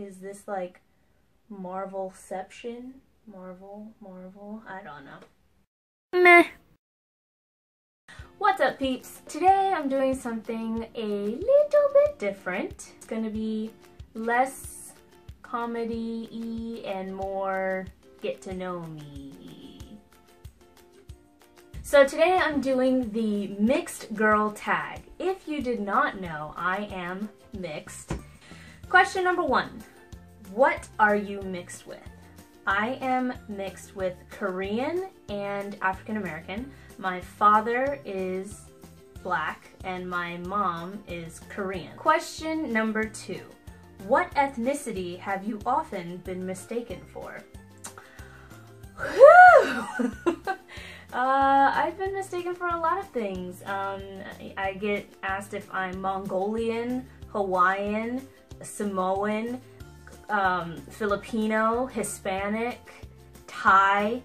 Is this like Marvelception? Marvel, Marvel, I don't know. Meh. What's up peeps? Today I'm doing something a little bit different. It's gonna be less comedy-y and more get to know me. So today I'm doing the mixed girl tag. If you did not know, I am mixed. Question number one, what are you mixed with? I am mixed with Korean and African American. My father is black and my mom is Korean. Question number two. What ethnicity have you often been mistaken for? uh, I've been mistaken for a lot of things. Um, I get asked if I'm Mongolian, Hawaiian, Samoan, um, Filipino, Hispanic, Thai.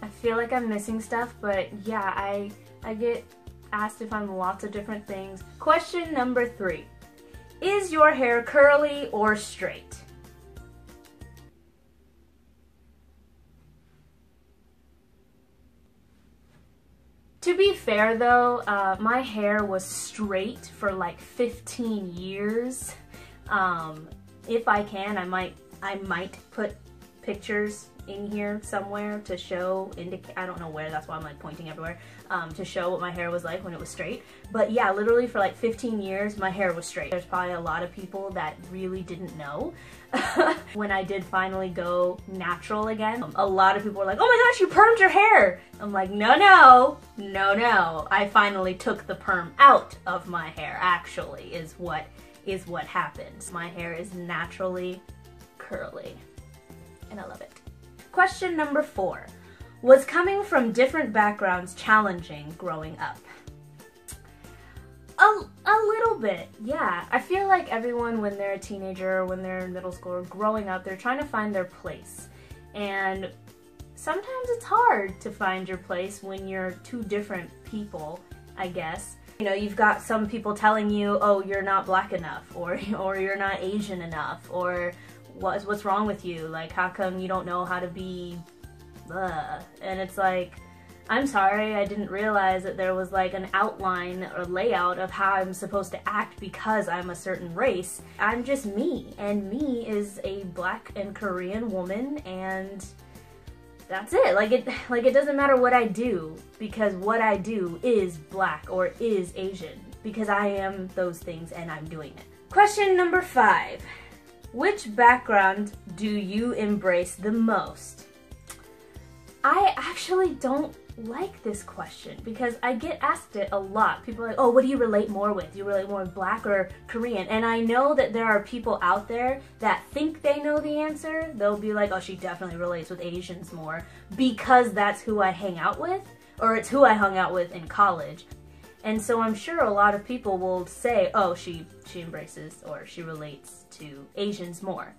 I feel like I'm missing stuff, but yeah, I, I get asked if I'm lots of different things. Question number three. Is your hair curly or straight? To be fair though, uh, my hair was straight for like 15 years. Um, if I can, I might I might put pictures in here somewhere to show indicate I don't know where that's why I'm like pointing everywhere um, to show what my hair was like when it was straight. But yeah literally for like 15 years my hair was straight. There's probably a lot of people that really didn't know. When I did finally go natural again a lot of people were like oh my gosh you permed your hair! I'm like no no no no. I finally took the perm out of my hair actually is what is what happens. My hair is naturally curly and I love it. Question number four. Was coming from different backgrounds challenging growing up? A, a little bit, yeah. I feel like everyone when they're a teenager, or when they're in middle school or growing up, they're trying to find their place. And sometimes it's hard to find your place when you're two different people, I guess. You know, you've got some people telling you, oh, you're not black enough, or, or you're not Asian enough, or what's, what's wrong with you? Like, how come you don't know how to be, blah? And it's like, I'm sorry, I didn't realize that there was like an outline or layout of how I'm supposed to act because I'm a certain race. I'm just me, and me is a black and Korean woman, and that's it. Like it like it doesn't matter what I do because what I do is black or is Asian because I am those things and I'm doing it. Question number 5. Which background do you embrace the most? I actually don't like this question because I get asked it a lot. People are like, oh, what do you relate more with? Do you relate more with black or Korean? And I know that there are people out there that think they know the answer. They'll be like, oh, she definitely relates with Asians more because that's who I hang out with or it's who I hung out with in college. And so I'm sure a lot of people will say, oh, she, she embraces or she relates to Asians more.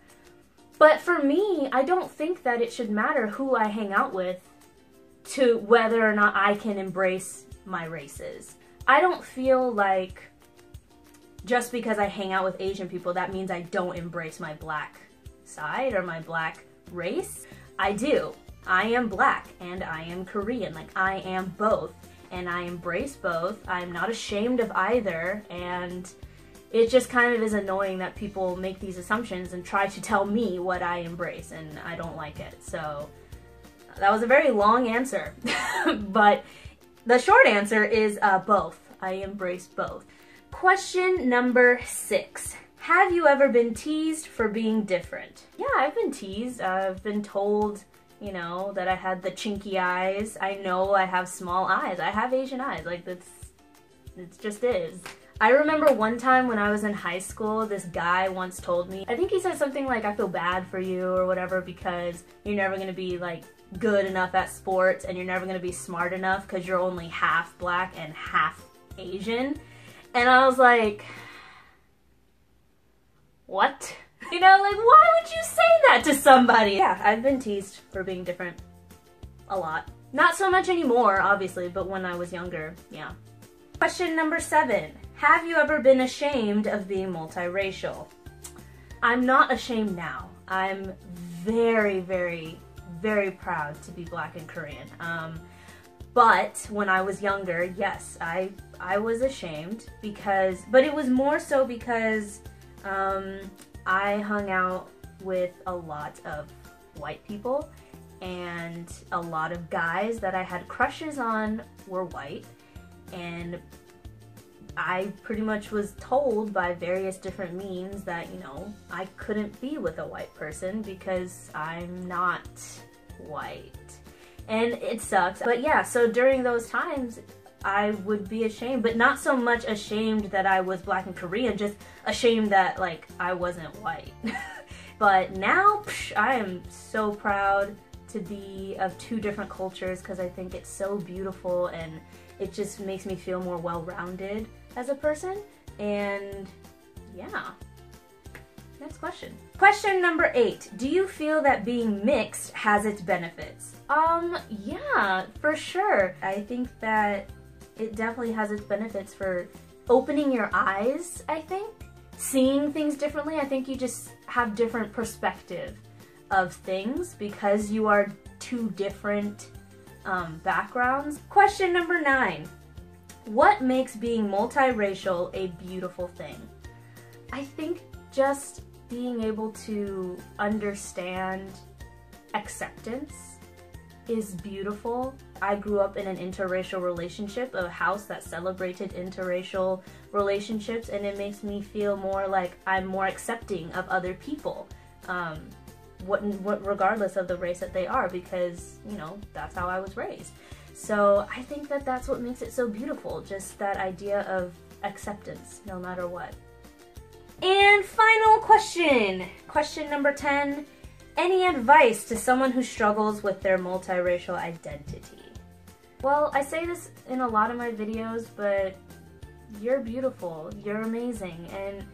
But for me, I don't think that it should matter who I hang out with to whether or not I can embrace my races. I don't feel like just because I hang out with Asian people, that means I don't embrace my black side or my black race. I do. I am black and I am Korean. Like, I am both. And I embrace both. I'm not ashamed of either. And it just kind of is annoying that people make these assumptions and try to tell me what I embrace. And I don't like it. So that was a very long answer, but the short answer is uh, both. I embrace both. Question number six. Have you ever been teased for being different? Yeah, I've been teased. I've been told, you know, that I had the chinky eyes. I know I have small eyes. I have Asian eyes. Like, that's, it just is. I remember one time when I was in high school, this guy once told me, I think he said something like, I feel bad for you or whatever because you're never gonna be like good enough at sports and you're never going to be smart enough because you're only half black and half Asian. And I was like, what? You know, like, why would you say that to somebody? Yeah, I've been teased for being different a lot. Not so much anymore, obviously, but when I was younger, yeah. Question number seven. Have you ever been ashamed of being multiracial? I'm not ashamed now. I'm very, very, very proud to be black and Korean. Um, but when I was younger, yes, I I was ashamed because, but it was more so because um, I hung out with a lot of white people and a lot of guys that I had crushes on were white and I pretty much was told by various different means that, you know, I couldn't be with a white person because I'm not white. And it sucks. But yeah, so during those times, I would be ashamed, but not so much ashamed that I was black and Korean, just ashamed that like I wasn't white. but now, psh, I am so proud to be of two different cultures because I think it's so beautiful and it just makes me feel more well-rounded as a person. And yeah. Next question. Question number eight. Do you feel that being mixed has its benefits? Um, yeah, for sure. I think that it definitely has its benefits for opening your eyes, I think. Seeing things differently. I think you just have different perspective of things because you are two different um, backgrounds. Question number nine. What makes being multiracial a beautiful thing? I think just being able to understand acceptance is beautiful. I grew up in an interracial relationship, a house that celebrated interracial relationships, and it makes me feel more like I'm more accepting of other people. Um, what, what regardless of the race that they are because you know that's how I was raised. So I think that that's what makes it so beautiful, just that idea of acceptance no matter what. And final question, question number 10. Any advice to someone who struggles with their multiracial identity? Well, I say this in a lot of my videos, but you're beautiful, you're amazing, and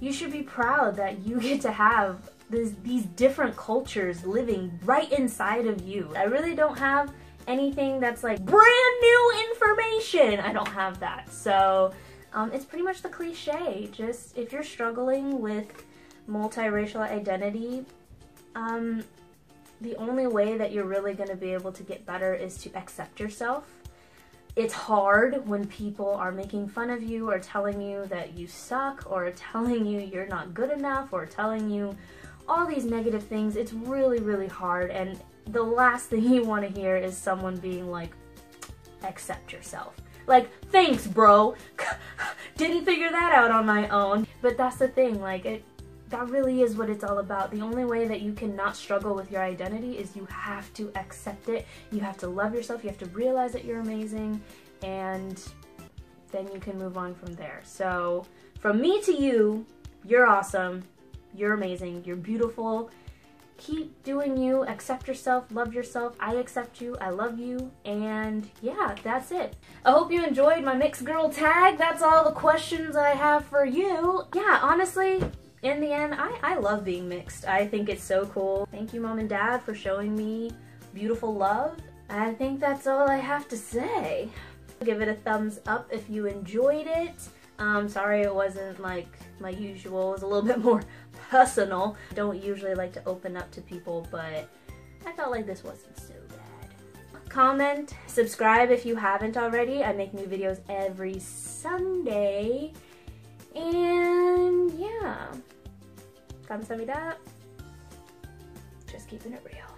you should be proud that you get to have this, these different cultures living right inside of you. I really don't have anything that's like brand new information. I don't have that. So um, it's pretty much the cliche. Just if you're struggling with multiracial identity, um, the only way that you're really going to be able to get better is to accept yourself. It's hard when people are making fun of you or telling you that you suck or telling you you're not good enough or telling you all these negative things. It's really, really hard and the last thing you want to hear is someone being like, accept yourself. Like, thanks, bro. Didn't figure that out on my own. But that's the thing, like, it, that really is what it's all about. The only way that you can not struggle with your identity is you have to accept it. You have to love yourself. You have to realize that you're amazing. And then you can move on from there. So, from me to you, you're awesome. You're amazing. You're beautiful keep doing you, accept yourself, love yourself. I accept you, I love you, and yeah, that's it. I hope you enjoyed my mixed girl tag. That's all the questions I have for you. Yeah, honestly, in the end, I, I love being mixed. I think it's so cool. Thank you, mom and dad, for showing me beautiful love. I think that's all I have to say. Give it a thumbs up if you enjoyed it. Um, sorry it wasn't like my usual. It was a little bit more personal. I don't usually like to open up to people, but I felt like this wasn't so bad. Comment, subscribe if you haven't already. I make new videos every Sunday. And yeah, 감사합니다. Just keeping it real.